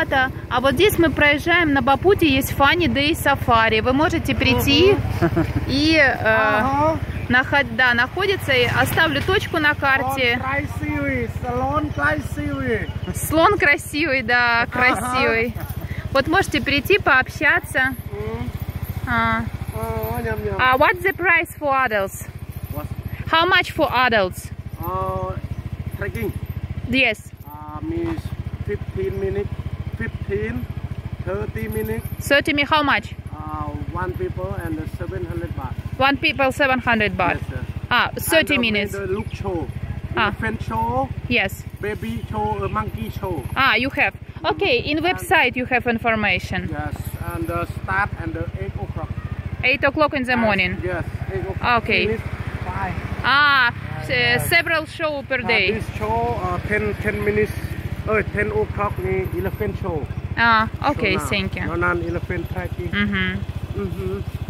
Ребята, а вот здесь мы проезжаем на Бапуте, есть Funny Day Safari. Вы можете прийти и э, Ага. наход- да, находится. И оставлю точку на карте. красивый, салон красивый. Слон красивый, да, красивый. Вот можете прийти, пообщаться. А, а, а what's the price for adults? What? How much for adults? Uh, trekking Yes, uh, means 15 minutes, 15, 30 minutes, 30 me how much? uh, one people and 700 baht. One people 700 baht. Yes, sir. Ah, 30 And, uh, minutes. The look show, Ah. elephant show, Yes. baby show, uh, monkey show. Ah, you have. Okay, in website you have information. Yes, and the start and the 8 o'clock. 8 o'clock in the morning. Yes, 8 o'clock. Okay. Five. Ah, several show per Uh, day. this show uh, 10, 10 minutes, Oh, 10 o'clock in elephant show. Ah, okay, so now, thank you. No, elephant trekking. Mm-hmm. Mm-hmm.